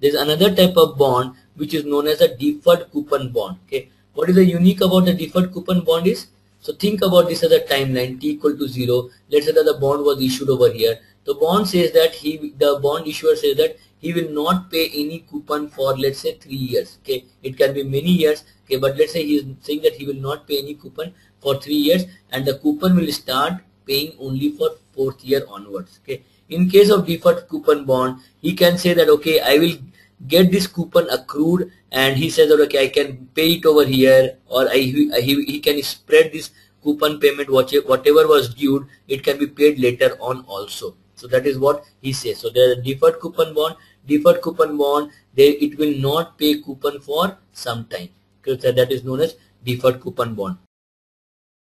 there's another type of bond which is known as a deferred coupon bond okay? What is the unique about the deferred coupon bond is? So think about this as a timeline t equal to 0 let's say that the bond was issued over here. The bond says that he the bond issuer says that he will not pay any coupon for let's say three years okay? It can be many years okay? But let's say he is saying that he will not pay any coupon for three years and the coupon will start paying only for fourth year onwards okay? In case of deferred coupon bond he can say that okay i will get this coupon accrued and he says okay i can pay it over here or I, he, he can spread this coupon payment whatever was due it can be paid later on also. So that is what he says. So the deferred coupon bond. Deferred coupon bond they it will not pay coupon for some time. So that is known as deferred coupon bond